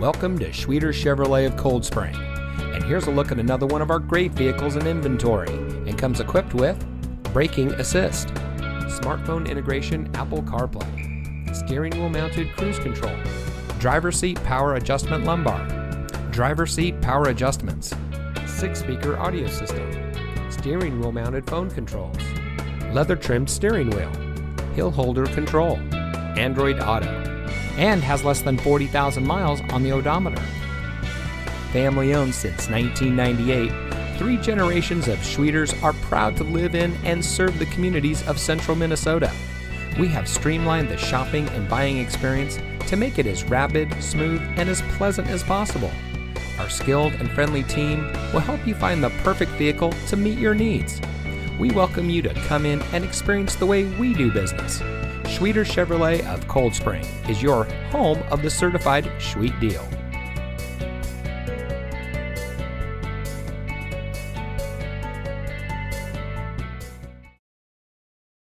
Welcome to Schwieters Chevrolet of Cold Spring. And here's a look at another one of our great vehicles in inventory and comes equipped with braking assist, smartphone integration Apple CarPlay, steering wheel mounted cruise control, driver seat power adjustment lumbar, driver seat power adjustments, six speaker audio system, steering wheel mounted phone controls, leather trimmed steering wheel, hill holder control, Android Auto, and has less than 40,000 miles on the odometer. Family owned since 1998, three generations of Schwieters are proud to live in and serve the communities of central Minnesota. We have streamlined the shopping and buying experience to make it as rapid, smooth, and as pleasant as possible. Our skilled and friendly team will help you find the perfect vehicle to meet your needs. We welcome you to come in and experience the way we do business. Schwieters Chevrolet of Cold Spring is your home of the certified sweet deal.